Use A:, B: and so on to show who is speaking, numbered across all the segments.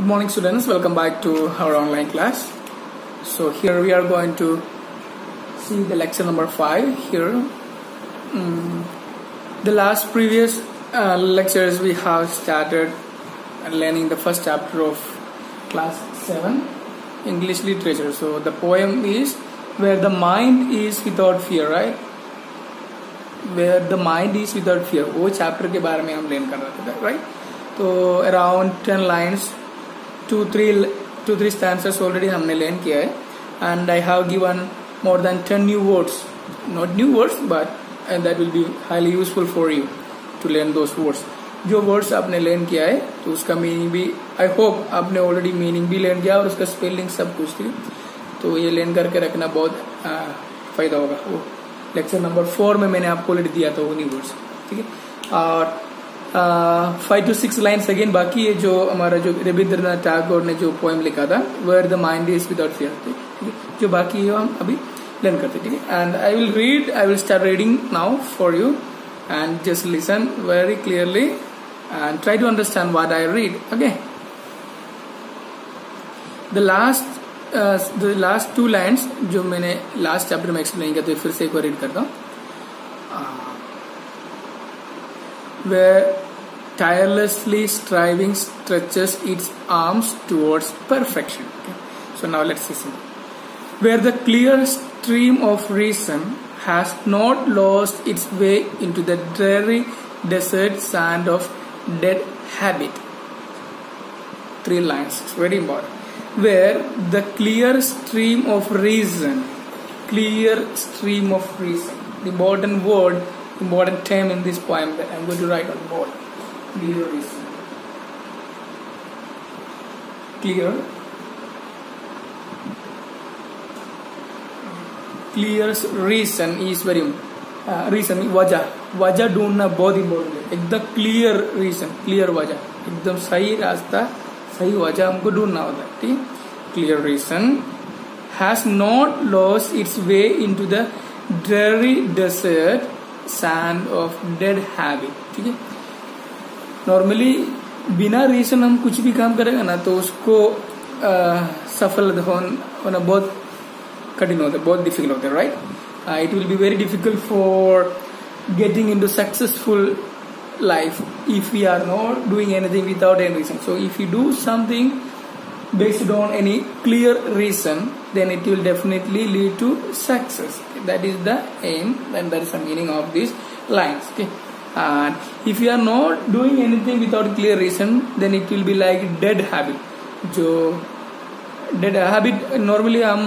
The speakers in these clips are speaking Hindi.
A: Good morning students, welcome back to our online class. So here we are going to see the lecture number 5 here. Mm, the last previous uh, lectures we have started learning the first chapter of class 7 English literature. So the poem is where the mind is without fear, right? Where the mind is without fear. वो chapter के बारे में हम learn कर रहे थे, right? तो around 10 lines two three two three stanzas already हमने लर्न किया है। And I have given more than ten new words not new words but and that will be highly useful for you to learn those words जो वर्ड्स आपने लर्न किया है तो उसका मीनिंग भी आई होप आपने ऑलरेडी मीनिंग भी लर्न किया और उसका स्पेलिंग सब कुछ थी। तो ये लर्न करके रखना बहुत फ़ायदा होगा। वो लेक्चर नंबर फोर में मैंने आपको ऑलरेडी दिया था वो न्यू वर्ड्स ठीक है? और five to six lines again बाकी है जो हमारा जो रविंद्रनाथ टैगोर ने जो पोएम लिखा था where the mind is without fear जो बाकी है हम अभी लर्न करते ठीक है? And I will read I will start reading now for you and just listen very clearly and try to understand what I read okay the last the last two lines जो मैंने लास्ट चैप्टर में एक्सप्लेन किया तो फिर से एक बार रीड करता हूँ। Where tirelessly striving stretches its arms towards perfection. Okay. So now let's listen. Where the clear stream of reason has not lost its way into the dreary desert sand of dead habit. Three lines, it's very important. Where the clear stream of reason, clear stream of reason, the important word important term in this poem that I'm going to write on board. Clear reason. Clear. Clear reason is very uh, reason वजह वजह ढूंढना बहुत इम्पोर्टेंट है एकदम क्लियर रीजन क्लियर वजह एकदम सही रास्ता सही वजह हमको ढूंढना होता है ठीक clear reason has not lost its way into the dreary sand of dead habit ठीक है नॉर्मली बिना रीजन हम कुछ भी काम करेंगे ना तो उसको आ, सफल होना बहुत कठिन होता है बहुत डिफ़िकल्ट होता है right it will be very difficult for getting into successful life if we are not doing anything without any reason so if you do something based on any clear reason then it will definitely lead to success that is the aim and that is the meaning of these lines okay and if you are not doing anything without clear reason then it will be like dead habit जो डेड हैबिट नॉर्मली हम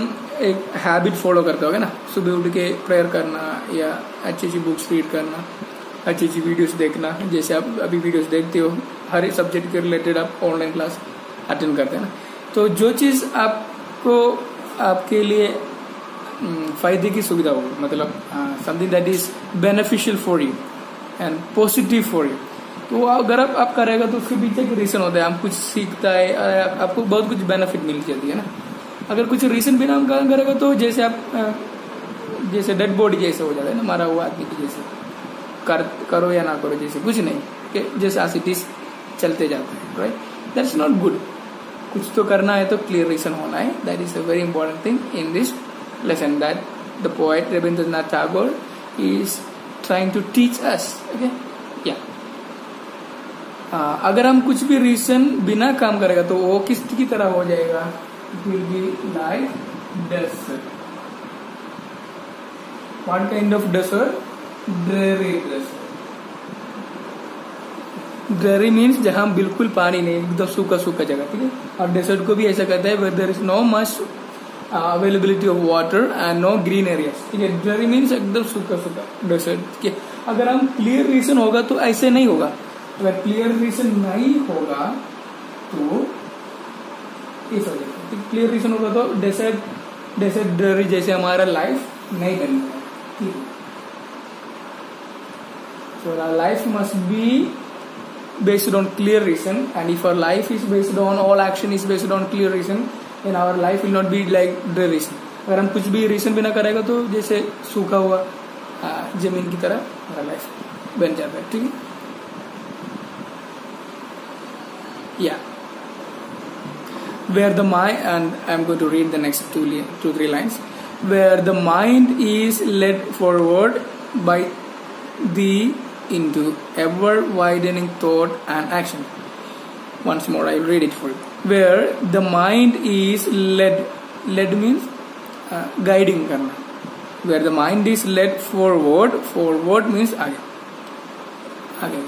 A: एक हैबिट फॉलो करते होगे ना सुबह उठ के प्रेयर करना या अच्छी अच्छी बुक्स रीड करना अच्छी अच्छी वीडियोस देखना जैसे आप अभी वीडियोस देखते हो हर सब्जेक्ट के रिलेटेड आप ऑनलाइन क्लास अटेंड करते हैं ना तो जो चीज़ आपको आपके लिए फ़ायदे की सुविधा हो मतलब something that is beneficial for you and positive for you तो अगर आप, आप करेगा तो उसके पीछे एक रीजन होता है हम कुछ सीखता है आपको बहुत कुछ बेनिफिट मिल जाती है ना। अगर कुछ रीजन बिना हम काम करेगा तो जैसे आप जैसे डेड बॉडी जैसे हो जाता है ना मारा हुआ आदमी की जैसे। कर करो या ना करो जैसे कुछ नहीं जैसे आसिटिस चलते जाते हैं right that is not good कुछ तो करना है तो क्लियर रीजन होना है। That is a very important thing in this that the poet Rabindranath Tagore is trying to teach us. Okay, yeah. Uh, अगर हम कुछ भी रीजन बिना काम करेगा तो वो किस की तरह हो जाएगा। It will be like desert what kind of desert dreary desert dreary means जहाँ बिल्कुल पानी नहीं, एकदम सूखा सूखा जगह, ठीक है? और डेसर्ट को भी ऐसा कहता है where there is no much availability of water and no green areas ठीक है? ड्रेरी मीन्स एकदम सूखा सूखा डेसर्ट ठीक है? अगर हम क्लियर रीजन होगा तो ऐसे नहीं होगा। अगर क्लियर रीजन नहीं होगा तो इस वजह क्लियर रीजन होगा तो डेसर्ट डेसर्ट ड्रेरी जैसे हमारा लाइफ नहीं बनेगा, ठीक है? life must be based on clear reason and if our life is based on all action is based on clear reason in our life will not be like the reason अगर हम कुछ भी रीजन बिना करेगा तो जैसे सूखा हुआ ज़मीन की तरह हमारा लाइफ बन जाता है ठीक है या where the mind and I'm going to read the next two two three lines where the mind is led forward by the into ever widening thought and action. Once more, I'll read it for you. Where the mind is led, led means uh, guiding. Where the mind is led forward, forward means again. Again,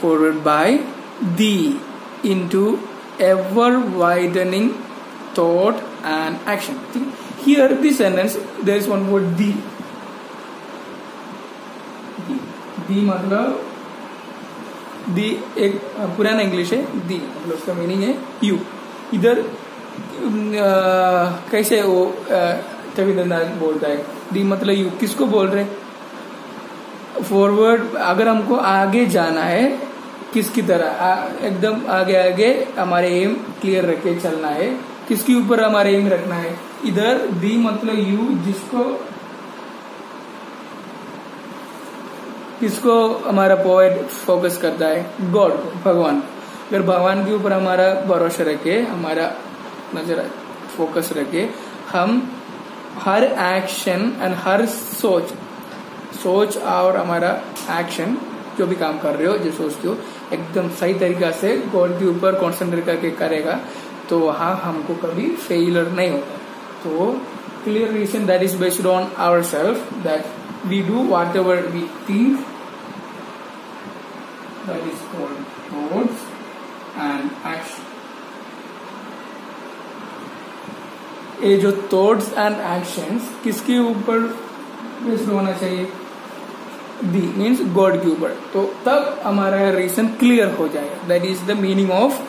A: forward by the into ever widening thought and action. Here, the sentence, there is one word the दी मतलब दी एक पुराना इंग्लिश है, दी मतलब उसका मीनिंग है यू इधर कैसे वो रविंद्रनाथ बोलता है? दी मतलब यू किसको बोल रहे? फॉरवर्ड अगर हमको आगे जाना है, किसकी तरह? एकदम आगे आगे हमारे एम क्लियर रखे चलना है, किसके ऊपर हमारे एम रखना है? इधर, दी मतलब यू जिसको किसको हमारा पोएट फोकस करता है? गॉड भगवान। अगर भगवान के ऊपर हमारा भरोसा रखे, हमारा नज़र फोकस रखे, हम हर एक्शन एंड हर सोच सोच और हमारा एक्शन जो भी काम कर रहे हो, जो सोचते हो, एकदम सही तरीका से गॉड के ऊपर कॉन्सेंट्रेट करके करेगा तो वहाँ हमको कभी फेलियर नहीं होता तो clear reason that is based on our self that we do whatever we think that is called thoughts and action ये जो थॉट्स एंड एक्शंस किसके ऊपर बेस्ड होना चाहिए दी मीन्स गॉड के ऊपर तो तब हमारा रीजन क्लियर हो जाएगा that is the meaning of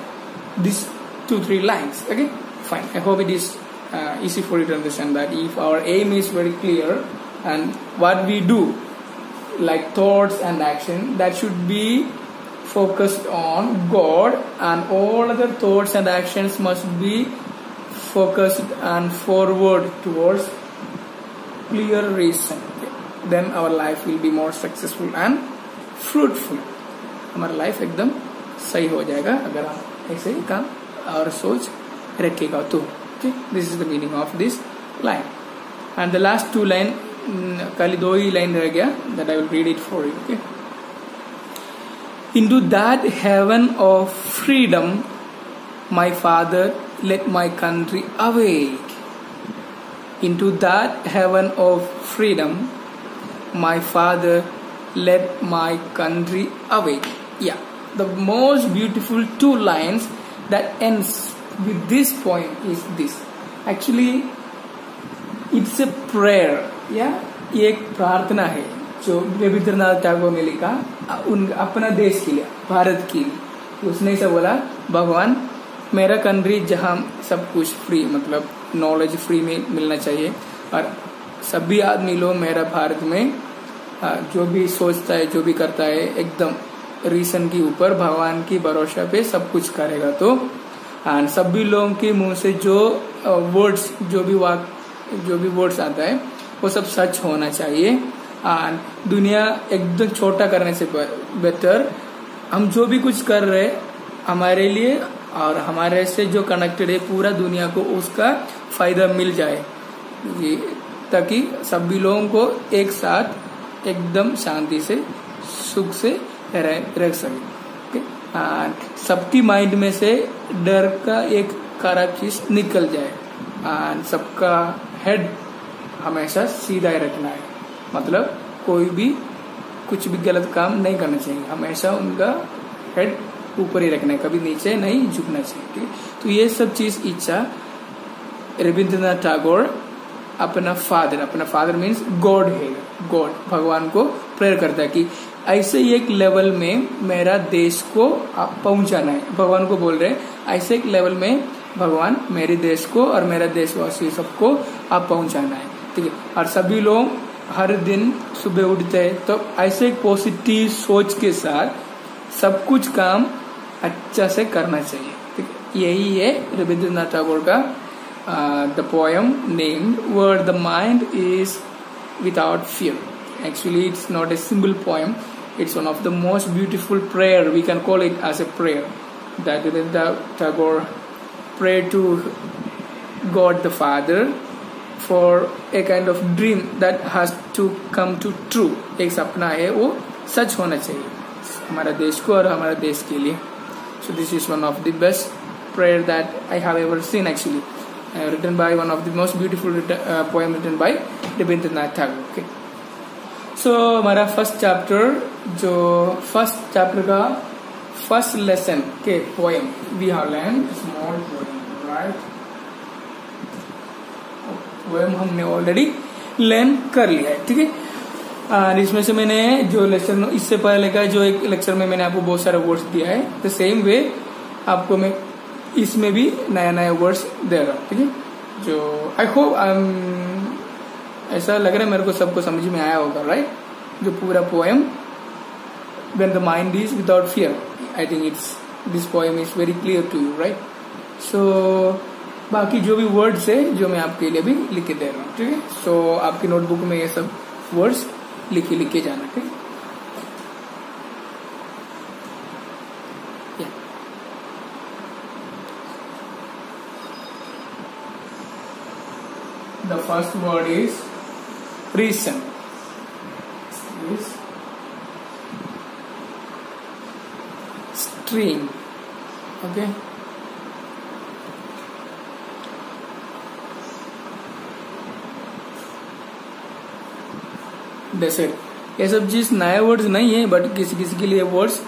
A: this two three lines okay fine I hope it is easy for you to understand that if our aim is very clear and what we do like thoughts and action that should be focused on God and all other thoughts and actions must be focused and forward towards clear reason. Then our life will be more successful and fruitful. हमारा लाइफ एकदम सही हो जाएगा अगर हम ऐसे ही काम और सोच रखेगा तो this is the meaning of this line and the last two line खाली दो ही लाइन रह गया that I will read it for you okay Into that heaven of freedom, my father led my country awake. Into that heaven of freedom, my father led my country awake. Yeah, the most beautiful two lines that ends with this point is this. Actually, it's a prayer. Yeah, एक प्रार्थना है जो रविंद्रनाथ टैगोर ने लिखा, उन अपना देश के लिए, भारत के लिए। उसने ऐसा बोला, भगवान, मेरा कंट्री जहाँ सब कुछ फ्री मतलब नॉलेज फ्री में मिलना चाहिए, और सभी आदमी लोग मेरा भारत में जो भी सोचता है, जो भी करता है, एकदम रीसन के ऊपर, भगवान की भरोसा पे सब कुछ करेगा। तो सभी लोगों के मुँह से जो वर्ड्स जो भी वाक, जो भी वर्ड्स आता है, वो सब सच होना चाहिए। दुनिया एकदम छोटा करने से बेहतर हम जो भी कुछ कर रहे हमारे लिए और हमारे से जो कनेक्टेड है, पूरा दुनिया को उसका फ़ायदा मिल जाए। ताकि सभी लोगों को एक साथ एकदम शांति से, सुख से रह सके। सबकी माइंड में से डर का एक खराब चीज़ निकल जाए। एंड सबका हेड हमेशा सीधा ही रखना है। मतलब कोई भी कुछ भी गलत काम नहीं करना चाहिए। हमेशा उनका हेड ऊपर ही रखना है, कभी नीचे नहीं झुकना चाहिए, ठीक? तो ये सब चीज़ इच्छा रविंद्रनाथ टैगोर अपना फादर अपना फादर मीन्स गॉड है। गॉड भगवान को प्रेयर करता है कि ऐसे एक लेवल में मेरा देश को पहुंचाना है। भगवान को बोल रहे ऐसे एक लेवल में भगवान मेरे देश को और मेरा देशवासी सबको आप पहुंचाना है, ठीक है? और सभी लोग हर दिन सुबह उठते हैं तो ऐसे एक पॉजिटिव सोच के साथ सब कुछ काम अच्छा से करना चाहिए। यही है रविंद्रनाथ टागोर का the poem name word the mind is without fear actually it's not a simple poem it's one of the most beautiful prayer we can call it as a prayer that Rabindra Tagore prayer to God the father for a kind of dream that has to come to true एक सपना है वो सच होना चाहिए हमारा देश को और हमारा देश के लिए this is one of the best prayer that I have ever seen actually uh, written by one of the most beautiful written, uh, poem written by Rabindranath Tagore okay so हमारा फ़र्स्ट चैप्टर जो फ़र्स्ट चैप्टर का फ़र्स्ट लेसन के poem we have learn small poem right poem हमने ऑलरेडी लर्न कर लिया है, ठीक है? और इसमें से मैंने जो लेक्चर इससे पहले का जो एक लेक्चर में मैंने आपको बहुत सारे वर्ड्स दिया है द सेम वे आपको मैं इसमें भी नया नया वर्ड्स दे हूँ ठीक है? जो आई होप ऐसा लग रहा है मेरे को सबको समझ में आया होगा राइट जो पूरा poem when the mind is without fear, i think it's, this poem is very clear to you, right? So बाकी जो भी वर्ड्स है, जो मैं आपके लिए भी लिख के दे रहा हूँ, ठीक है सो आपकी नोटबुक में ये सब वर्ड्स लिखे लिखे जाना, ठीक है The first word is reason. Is stream. Okay. Dessert ये सब चीज़ नया वर्ड्स नहीं है बट किसी किसी के लिए वर्ड्स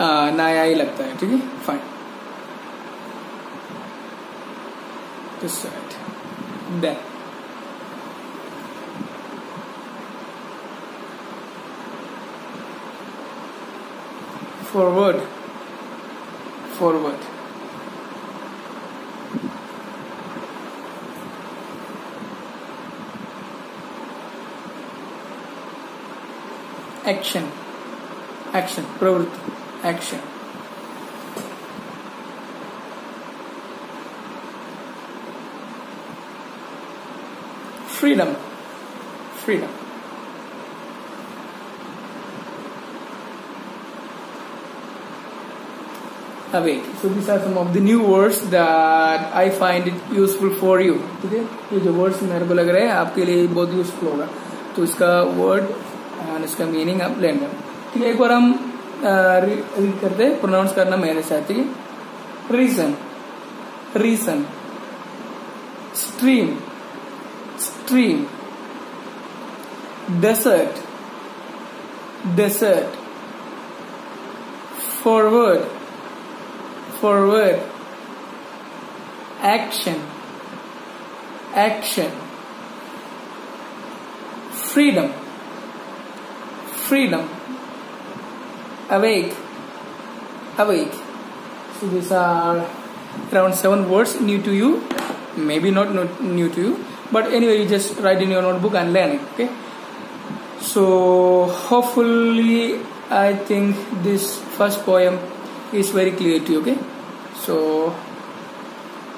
A: नया ही लगता है, ठीक है? Fine forward. Forward. Action action प्रवृत्ति action freedom freedom await so this are some of the new words that I find it useful for you ठीक है? ये जो वर्ड्स मेरे को लग रहे हैं, आपके लिए बहुत यूजफुल होगा। तो इसका वर्ड और इसका मीनिंग आप लेंगे ठीक है, एक बार हम रीड करते प्रोनाउंस करना मेरे साथ है। Reason reason stream stream desert desert forward forward. Action. Action. Freedom. Freedom. Awake. Awake. So these are around seven words new to you. Maybe not new to you. But anyway you just write in your notebook and learn it okay? So hopefully i think this first poem is very clear to you okay? So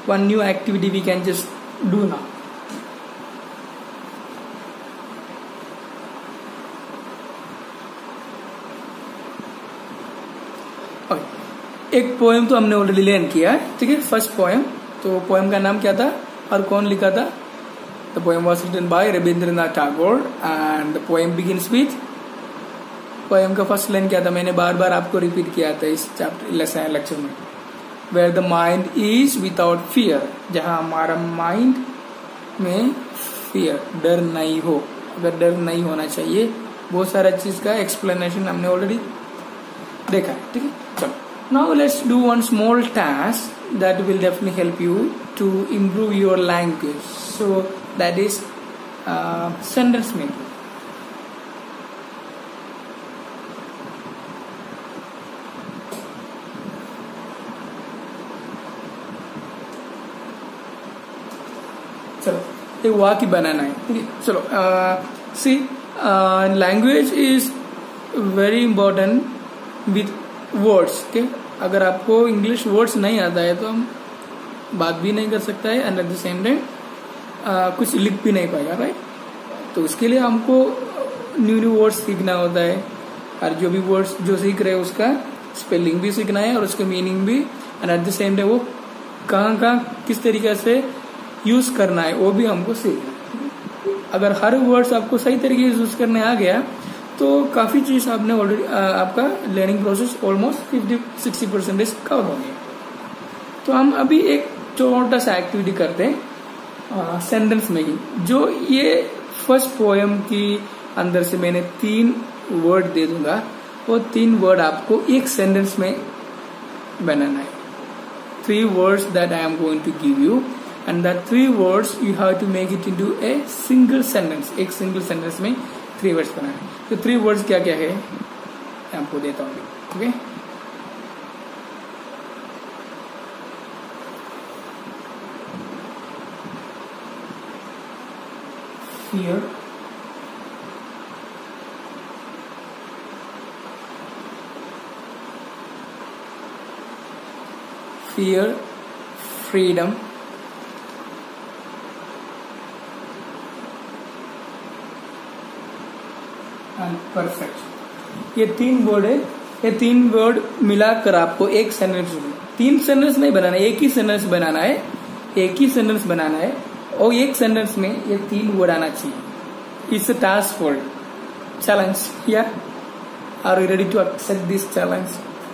A: one new activity we can just do now एक पोएम तो हमने ऑलरेडी लर्न किया है, ठीक है? फ़र्स्ट पोएम तो पोएम का नाम क्या था? और कौन लिखा था? The poem was written by Rabindranath Tagore and the poem begins with poem का फ़र्स्ट लाइन क्या था? मैंने बार बार आपको रिपीट किया था इस चैप्टर लेक्चर में। Where the mind is without fear जहाँ हमारा माइंड में फियर डर नहीं हो। अगर डर नहीं होना चाहिए, बहुत सारा चीज़ का एक्सप्लेनेशन हमने ऑलरेडी देखा है, ठीक है? चलो। now let's do one small task that will definitely help you to improve your language so that is sentence making एक वाक्य बनाना है ठीक है चलो see language is very important with words ठीक अगर आपको इंग्लिश वर्ड्स नहीं आता है तो हम बात भी नहीं कर सकता है and at the same time कुछ लिख भी नहीं पाएगा राइट तो उसके लिए हमको न्यू न्यू वर्ड्स सीखना होता है, और जो भी वर्ड्स जो सीख रहे हैं उसका स्पेलिंग भी सीखना है, और उसका मीनिंग भी and at the same time वो कहाँ कहाँ किस तरीके से यूज़ करना है, वो भी हमको सीखना अगर हर वर्ड्स आपको सही तरीके से यूज़ करने आ गया तो काफ़ी चीज़ आपने ऑलरेडी आपका learning process almost fifty sixty percentage cover हो गया तो हम अभी एक छोटा सा एक्टिविटी करते हैं सेंटेंस में ही जो ये फ़र्स्ट पोएम की अंदर से मैंने तीन वर्ड दे दूँगा, वो तीन वर्ड आपको एक सेंटेंस में बनाना है। Three words that I am going to give you and that three words you have to make it into a single sentence एक सिंगल सेंटेंस में थ्री वर्ड्स बनाना तो थ्री वर्ड्स क्या क्या है? आपको देता हूँ। Okay fear. Fear. Freedom. And perfect ये तीन वर्ड है. ये तीन वर्ड मिलाकर आपको एक सेंटेंस तीन सेंटेंस नहीं बनाना, एक ही सेंटेंस बनाना है. एक ही सेंटेंस बनाना है. और एक सेंटेंस में ये तीन वर्ड आना चाहिए. इट्स टास्क फॉर चैलेंज या are you ready to accept this challenge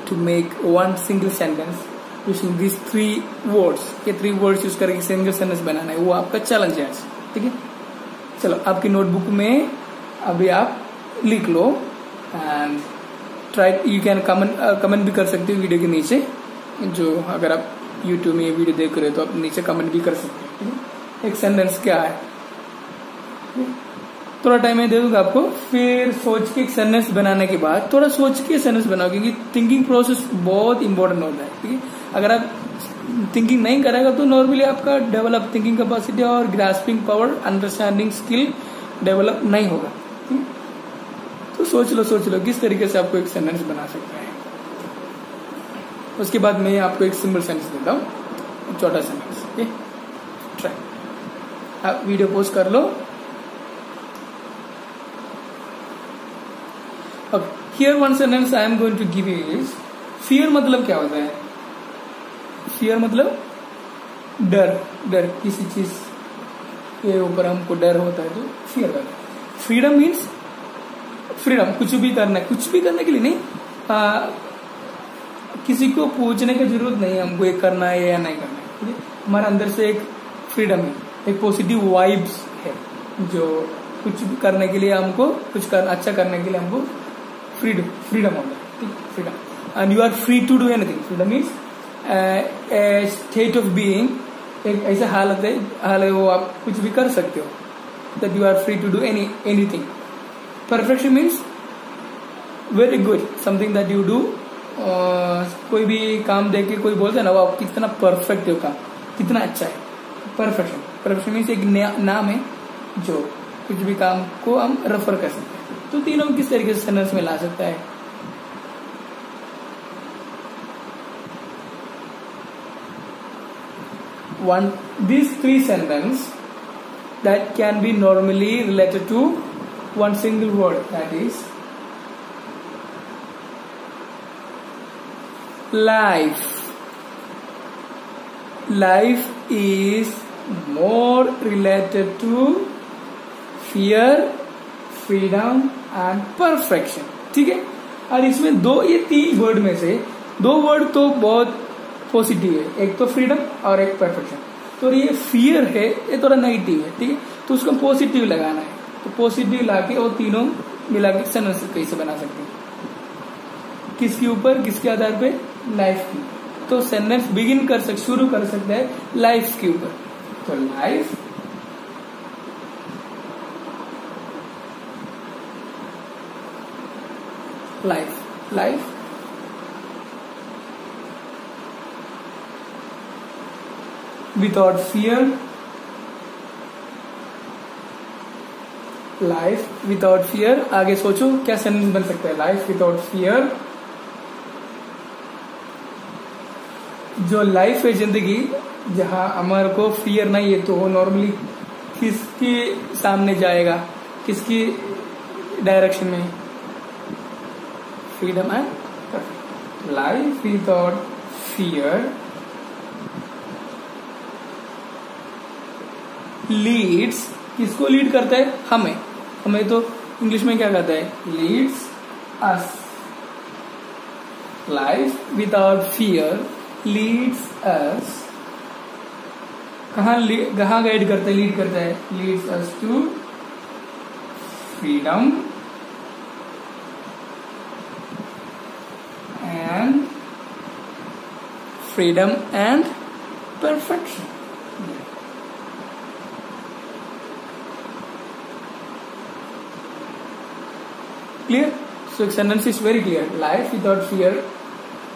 A: to make one single sentence using this three words ये थ्री वर्ड्स यूज़ करके सिंगल सेंटेंस बनाना है. वो आपका चैलेंज है ठीक है? चलो, आपकी नोटबुक में अभी आप लिख लो। And try you can comment comment भी कर सकते हो वीडियो के नीचे। जो अगर आप यूट्यूब में वीडियो देख रहे हो तो आप नीचे कमेंट भी कर सकते हो। एक सेंटेंस क्या है? थोड़ा टाइम मैं दे दूँगा आपको। फिर सोच के एक सेंटेंस बनाने के बाद, थोड़ा सोच के सेंटेंस बनाओ, क्योंकि थिंकिंग प्रोसेस बहुत इंपॉर्टेंट होता है। ठीक है? अगर आप थिंकिंग नहीं करेगा तो नॉर्मली आपका डेवलप थिंकिंग कैपेसिटी और grasping power understanding skill develop नहीं होगा। तो सोच लो सोच लो, किस तरीके से आपको एक सेंटेंस बना सकते हैं? उसके बाद मैं आपको एक सिंपल सेंटेंस देता हूँ छोटा सेंटेंस ओके ट्राई आप वीडियो पोस्ट कर लो। अब here one sentence I am going to give you is fear मतलब क्या होता है? फियर मतलब डर डर किसी चीज़ के ऊपर हमको डर होता है तो फियर फ्रीडम मीन्स फ्रीडम कुछ भी करना है कुछ भी करने के लिए नहीं आ, किसी को पूछने की ज़रूरत नहीं है हमको ये करना है या नहीं करना है हमारे अंदर से एक फ्रीडम है एक पॉजिटिव वाइब्स है जो कुछ भी करने के लिए हमको कुछ कर, अच्छा करने के लिए हमको फ्रीडम फ्रीडम होता है ठीक? Freedom and you are free to do anything freedom a state of being एक ऐसा हालत है हाल है वो आप कुछ भी कर सकते हो that you are free to do any anything perfection means very good something that you do कोई भी काम देख के कोई बोलते है ना, वो कितना परफेक्ट है काम, कितना अच्छा है। परफेक्शन परफेक्शन मीन्स एक नाम है जो कुछ भी काम को हम रेफर कर सकते हैं। तो तीनों किस तरीके से सेंटेंस में ला सकता है? One, these three sentence that can be normally related to one single word, that is. Life. Life is more related to fear, freedom and perfection. ठीक है? और इसमें दो, ये तीन वर्ड में से दो वर्ड तो बहुत पॉजिटिव है। एक तो फ्रीडम और एक परफेक्शन तो ये फियर है, ये थोड़ा नेगेटिव है, ठीक है? तो उसको पॉजिटिव लगाना है। तो पॉजिटिव लाके और तीनों मिला के सेंटेंस कैसे बना सकते हैं। किसके ऊपर, किसके आधार पे? लाइफ की। तो सेंटेंस बिगिन कर सकते शुरू कर सकते हैं लाइफ के ऊपर। तो life life life without fear life without fear आगे सोचो, क्या सेंटेंस बन सकता है? लाइफ विदाउट फियर जो लाइफ है ज़िंदगी, जहाँ हमारे को फियर नहीं है तो वो नॉर्मली किसके सामने जाएगा? किसकी डायरेक्शन में? Freedom and life without fear leads किसको लीड करता है? हमें. हमें तो इंग्लिश में क्या कहता है? Leads us life without fear leads us कहा कहा गाइड करता है? लीड करता है? Leads us to freedom and freedom and perfection. Clear? So sentence is very clear. Life without fear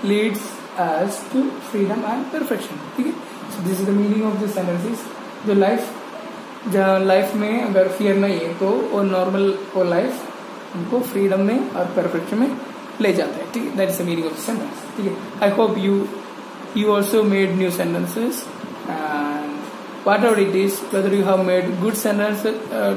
A: leads us to freedom and perfection. ठीक है So this is the meaning of this sentences. जो life जहाँ लाइफ में अगर फियर नहीं है तो वो नॉर्मल वो लाइफ उनको फ्रीडम में और परफेक्शन में ले जाता है ठीक है that is the meaning of sentence ठीक है I hope you you also made new sentences and whatever it is whether you have made good sentences uh,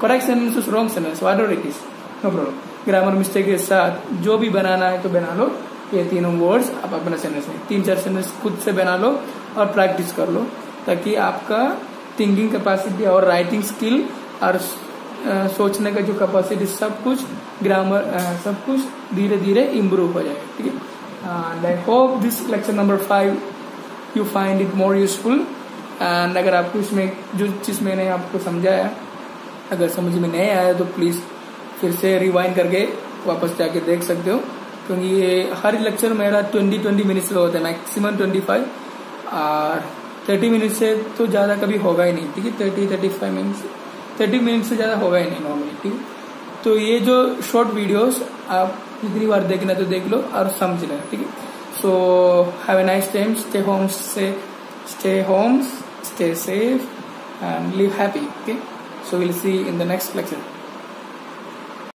A: correct sentences wrong sentences whatever it is no problem Grammar mistake के साथ जो भी बनाना है तो बना लो। ये तीनों वर्ड्स आप अपना सेंटेंस में, तीन चार सेंटेंस खुद से बना लो और प्रैक्टिस कर लो ताकि आपका थिंकिंग कैपेसिटी और राइटिंग स्किल और सोचने का जो कैपेसिटी सब कुछ ग्रामर सब कुछ धीरे धीरे इम्प्रूव हो जाएगा ठीक है? And I hope this lecture number five you find it more useful and अगर आपको इसमें, जो चीज़ मैंने आपको समझाया, अगर समझ में नहीं आया तो प्लीज़ फिर से रिवाइंड करके वापस जाके देख सकते हो। क्योंकि ये हर लेक्चर मेरा 20 20 मिनट्स का होता है मैक्सिमम 25 और 30 मिनट से तो ज़्यादा कभी होगा ही नहीं, ठीक है? 30 35 मिनट्स 30 मिनट से ज़्यादा होगा ही नहीं नॉर्मली ठीक है? तो ये जो शॉर्ट वीडियोस आप जितनी बार देखना तो देख लो और समझ लेना, ठीक है? So have a nice time stay home से stay home stay safe and live happy okay so will see in the next lecture